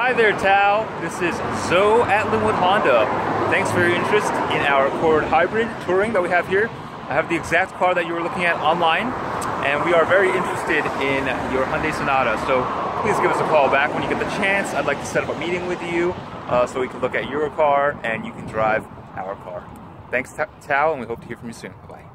Hi there, Thao. This is Zoe at Lynnwood Honda. Thanks for your interest in our Accord Hybrid Touring that we have here. I have the exact car that you were looking at online, and we are very interested in your Hyundai Sonata. So please give us a call back when you get the chance. I'd like to set up a meeting with you uh, so we can look at your car and you can drive our car. Thanks, Thao, and we hope to hear from you soon. Bye-bye.